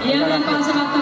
Iya, Pak Sebab